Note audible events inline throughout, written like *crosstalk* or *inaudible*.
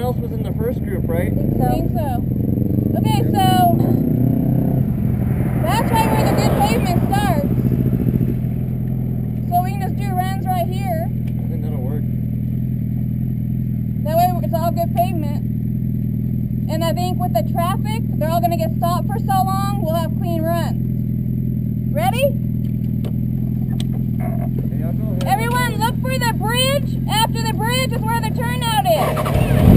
everyone else was in the first group, right? I think so. Okay, so that's right where the good pavement starts. So we can just do runs right here. I think that'll work. That way it's all good pavement. And I think with the traffic, they're all gonna get stopped for so long, we'll have clean runs. Ready? Okay, I'll go ahead. Everyone look for the bridge. After the bridge is where the turnout is.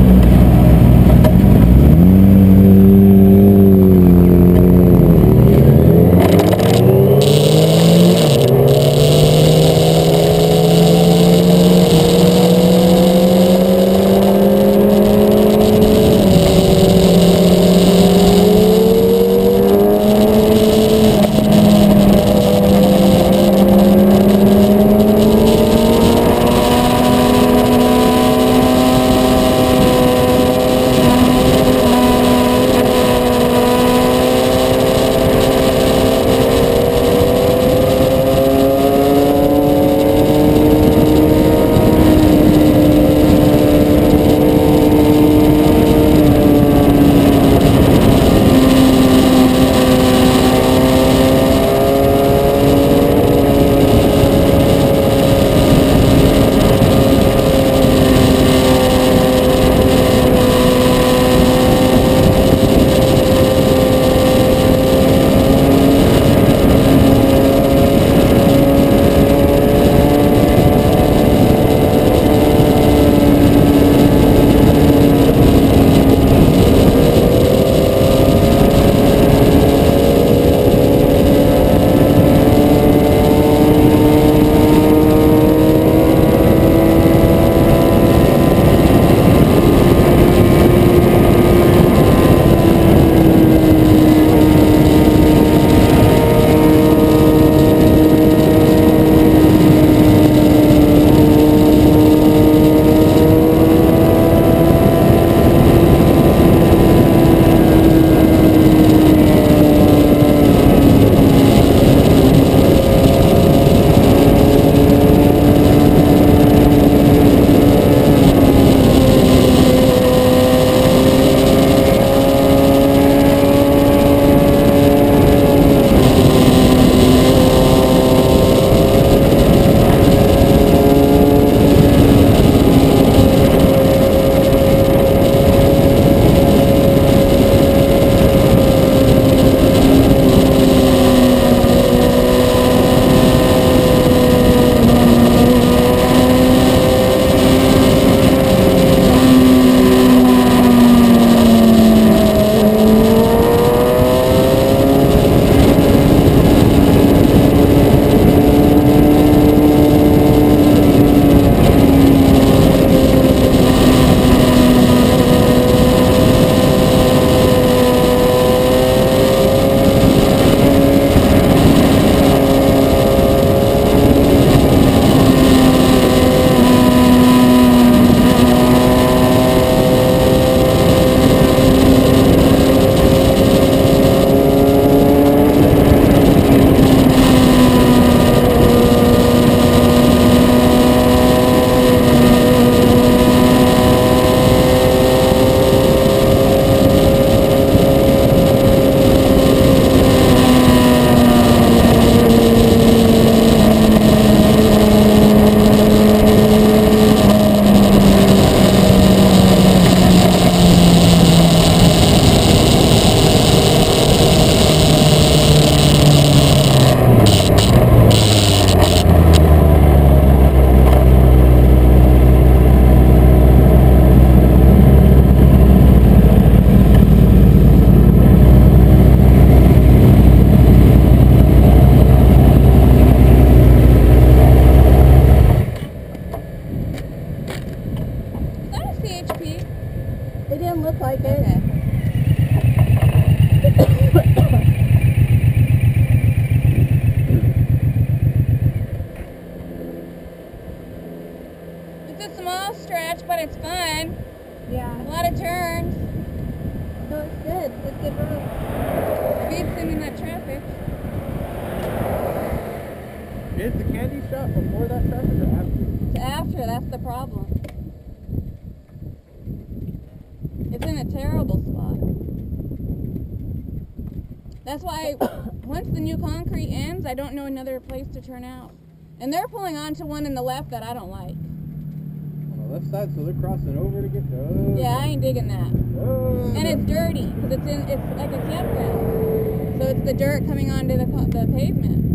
Is the candy shop before that traffic or after? It's after, that's the problem. It's in a terrible spot. That's why *coughs* once the new concrete ends, I don't know another place to turn out. And they're pulling onto one in the left that I don't like. Left side, so they're crossing over to get the. Yeah, I ain't digging that. Oh. And it's dirty because it's in it's like a campground. So it's the dirt coming onto the the pavement.